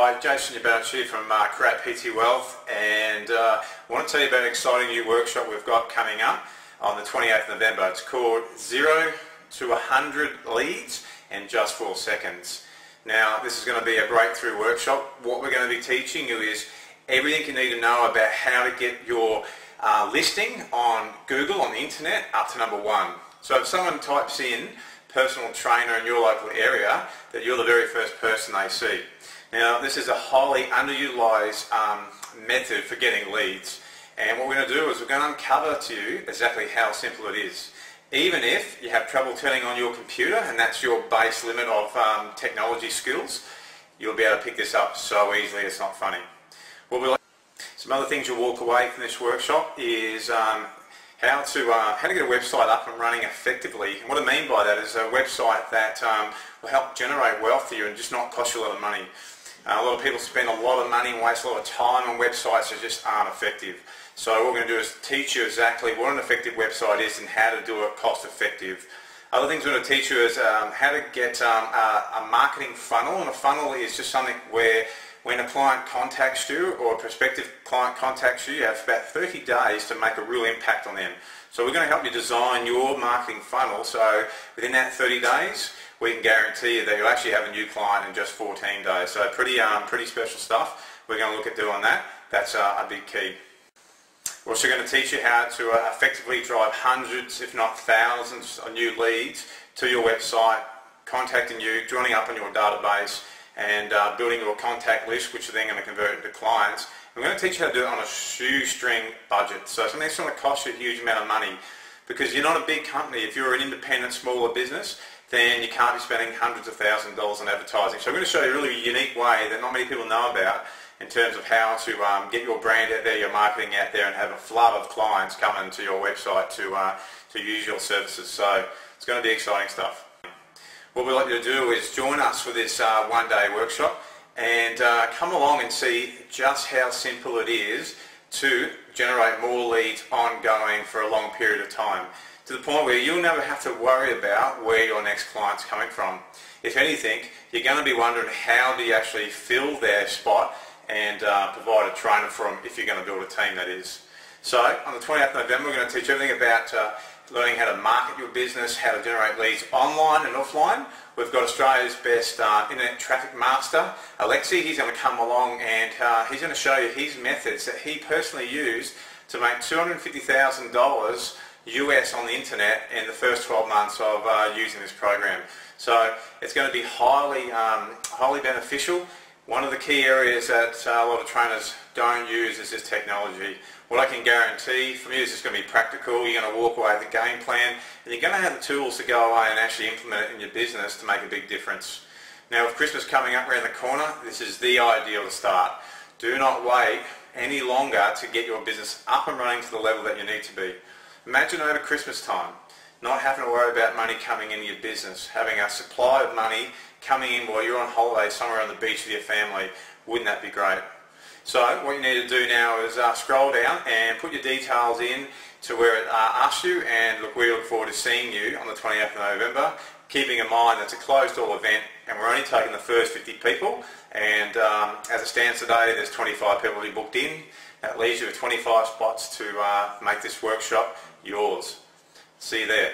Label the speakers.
Speaker 1: Hi, Jason Urbanowicz from uh, Create PT Wealth and uh, I want to tell you about an exciting new workshop we've got coming up on the 28th of November. It's called 0 to 100 Leads in Just 4 Seconds. Now this is going to be a breakthrough workshop. What we're going to be teaching you is everything you need to know about how to get your uh, listing on Google, on the internet, up to number one. So if someone types in personal trainer in your local area, that you're the very first person they see. Now this is a highly underutilised um, method for getting leads and what we're going to do is we're going to uncover to you exactly how simple it is. Even if you have trouble turning on your computer and that's your base limit of um, technology skills, you'll be able to pick this up so easily it's not funny. What we some other things you'll walk away from this workshop is um, how to uh, how to get a website up and running effectively. And what I mean by that is a website that um, will help generate wealth for you and just not cost you a lot of money. Uh, a lot of people spend a lot of money and waste a lot of time on websites that just aren't effective. So what we're going to do is teach you exactly what an effective website is and how to do it cost effective. Other things we're going to teach you is um, how to get um, a, a marketing funnel. And a funnel is just something where when a client contacts you or a prospective client contacts you, you have about 30 days to make a real impact on them. So we're going to help you design your marketing funnel so within that 30 days we can guarantee you that you'll actually have a new client in just 14 days. So pretty, um, pretty special stuff. We're going to look at doing that. That's uh, a big key. We're also going to teach you how to uh, effectively drive hundreds, if not thousands, of new leads to your website, contacting you, joining up on your database, and uh, building your contact list, which are then going to convert into clients. We're going to teach you how to do it on a shoestring budget. So something that's going to cost you a huge amount of money because you're not a big company. If you're an independent, smaller business, then you can't be spending hundreds of thousands of dollars on advertising. So I'm going to show you a really unique way that not many people know about in terms of how to um, get your brand out there, your marketing out there, and have a flood of clients coming to your website to, uh, to use your services. So it's going to be exciting stuff. What we'd like you to do is join us for this uh, one-day workshop and uh, come along and see just how simple it is to generate more leads ongoing for a long period of time to the point where you'll never have to worry about where your next client's coming from. If anything, you're going to be wondering how do you actually fill their spot and uh, provide a trainer for them if you're going to build a team that is. So on the 28th of November we're going to teach everything about uh, learning how to market your business, how to generate leads online and offline. We've got Australia's best uh, internet traffic master, Alexi. He's going to come along and uh, he's going to show you his methods that he personally used to make $250,000 US on the internet in the first 12 months of uh, using this program. So it's going to be highly, um, highly beneficial. One of the key areas that uh, a lot of trainers don't use is this technology. What I can guarantee from you is it's going to be practical, you're going to walk away with a game plan, and you're going to have the tools to go away and actually implement it in your business to make a big difference. Now with Christmas coming up around the corner, this is the ideal to start. Do not wait any longer to get your business up and running to the level that you need to be. Imagine over Christmas time, not having to worry about money coming into your business, having a supply of money coming in while you're on holiday somewhere on the beach with your family. Wouldn't that be great? So what you need to do now is uh, scroll down and put your details in to where it uh, asks you and look, we look forward to seeing you on the 28th of November keeping in mind it's a closed all event and we're only taking the first 50 people and um, as it stands today there's 25 people booked in that leaves you with 25 spots to uh, make this workshop yours. See you there.